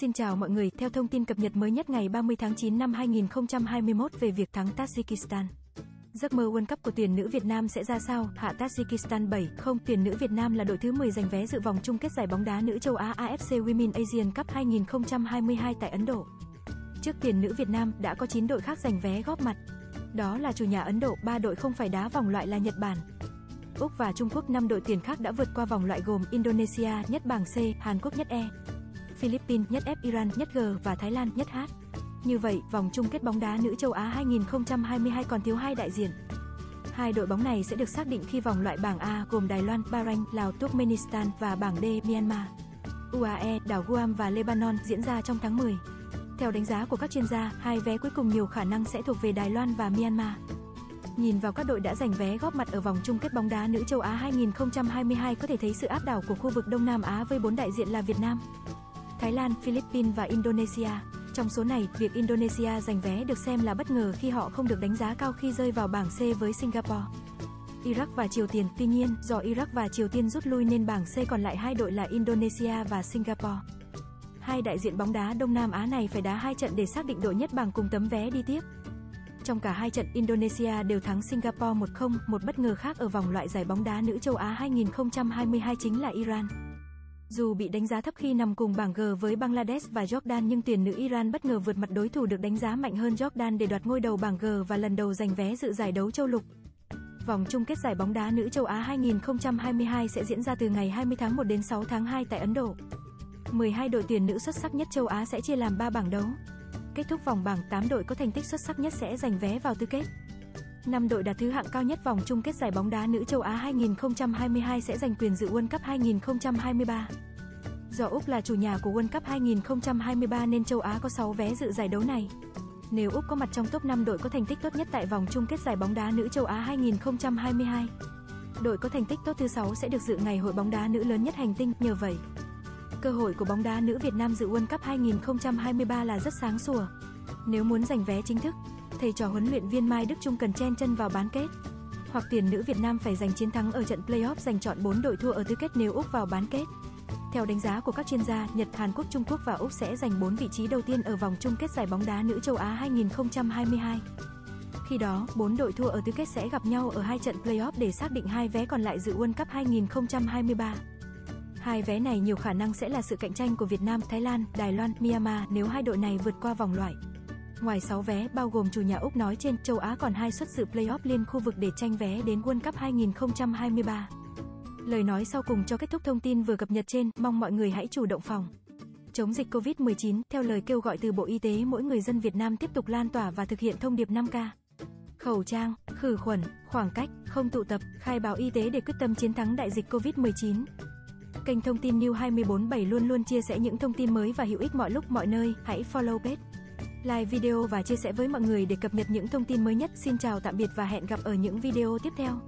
Xin chào mọi người, theo thông tin cập nhật mới nhất ngày 30 tháng 9 năm 2021 về việc thắng Tajikistan. Giấc mơ World Cup của tuyển nữ Việt Nam sẽ ra sao? Hạ Tajikistan 7-0, tuyển nữ Việt Nam là đội thứ 10 giành vé dự vòng chung kết giải bóng đá nữ châu Á AFC Women Asian Cup 2022 tại Ấn Độ. Trước tuyển nữ Việt Nam đã có 9 đội khác giành vé góp mặt. Đó là chủ nhà Ấn Độ, ba đội không phải đá vòng loại là Nhật Bản, Úc và Trung Quốc, năm đội tuyển khác đã vượt qua vòng loại gồm Indonesia nhất bảng C, Hàn Quốc nhất E, Philippines nhất F, Iran nhất G và Thái Lan nhất H. Như vậy, vòng chung kết bóng đá nữ châu Á 2022 còn thiếu hai đại diện. Hai đội bóng này sẽ được xác định khi vòng loại bảng A gồm Đài Loan, Bahrain, Lào, Turkmenistan và bảng D Myanmar, UAE, đảo Guam và Lebanon diễn ra trong tháng 10. Theo đánh giá của các chuyên gia, hai vé cuối cùng nhiều khả năng sẽ thuộc về Đài Loan và Myanmar. Nhìn vào các đội đã giành vé góp mặt ở vòng chung kết bóng đá nữ châu Á 2022 có thể thấy sự áp đảo của khu vực Đông Nam Á với bốn đại diện là Việt Nam, Thái Lan, Philippines và Indonesia. Trong số này, việc Indonesia giành vé được xem là bất ngờ khi họ không được đánh giá cao khi rơi vào bảng C với Singapore. Iraq và Triều Tiên, tuy nhiên, do Iraq và Triều Tiên rút lui nên bảng C còn lại hai đội là Indonesia và Singapore. Hai đại diện bóng đá Đông Nam Á này phải đá hai trận để xác định đội nhất bảng cùng tấm vé đi tiếp. Trong cả hai trận, Indonesia đều thắng Singapore 1-0, một bất ngờ khác ở vòng loại giải bóng đá nữ châu Á 2022 chính là Iran. Dù bị đánh giá thấp khi nằm cùng bảng G với Bangladesh và Jordan nhưng tuyển nữ Iran bất ngờ vượt mặt đối thủ được đánh giá mạnh hơn Jordan để đoạt ngôi đầu bảng G và lần đầu giành vé dự giải đấu châu lục. Vòng chung kết giải bóng đá nữ châu Á 2022 sẽ diễn ra từ ngày 20 tháng 1 đến 6 tháng 2 tại Ấn Độ. 12 đội tuyển nữ xuất sắc nhất châu Á sẽ chia làm 3 bảng đấu. Kết thúc vòng bảng, 8 đội có thành tích xuất sắc nhất sẽ giành vé vào tứ kết. 5 đội đạt thứ hạng cao nhất vòng chung kết giải bóng đá nữ châu Á 2022 sẽ giành quyền dự World Cup 2023. Do Úc là chủ nhà của World Cup 2023 nên châu Á có 6 vé dự giải đấu này. Nếu Úc có mặt trong top 5 đội có thành tích tốt nhất tại vòng chung kết giải bóng đá nữ châu Á 2022, đội có thành tích tốt thứ 6 sẽ được dự ngày hội bóng đá nữ lớn nhất hành tinh, nhờ vậy, cơ hội của bóng đá nữ Việt Nam dự World Cup 2023 là rất sáng sủa. Nếu muốn giành vé chính thức, thầy trò huấn luyện viên Mai Đức Trung cần chen chân vào bán kết. Hoặc tuyển nữ Việt Nam phải giành chiến thắng ở trận playoff giành chọn 4 đội thua ở tứ kết nếu Úc vào bán kết. Theo đánh giá của các chuyên gia, Nhật, Hàn Quốc, Trung Quốc và Úc sẽ giành 4 vị trí đầu tiên ở vòng chung kết giải bóng đá nữ châu Á 2022. Khi đó, 4 đội thua ở tứ kết sẽ gặp nhau ở hai trận playoff để xác định hai vé còn lại dự World Cup 2023. Hai vé này nhiều khả năng sẽ là sự cạnh tranh của Việt Nam, Thái Lan, Đài Loan, Myanmar nếu hai đội này vượt qua vòng loại. Ngoài 6 vé bao gồm chủ nhà Úc nói trên, châu Á còn hai suất dự playoff liên khu vực để tranh vé đến World Cup 2023. Lời nói sau cùng cho kết thúc thông tin vừa cập nhật trên, mong mọi người hãy chủ động phòng. Chống dịch Covid-19, theo lời kêu gọi từ Bộ Y tế mỗi người dân Việt Nam tiếp tục lan tỏa và thực hiện thông điệp 5K. Khẩu trang, khử khuẩn, khoảng cách, không tụ tập, khai báo y tế để quyết tâm chiến thắng đại dịch Covid-19. Kênh thông tin New 247 luôn luôn chia sẻ những thông tin mới và hữu ích mọi lúc mọi nơi, hãy follow page, like video và chia sẻ với mọi người để cập nhật những thông tin mới nhất. Xin chào tạm biệt và hẹn gặp ở những video tiếp theo.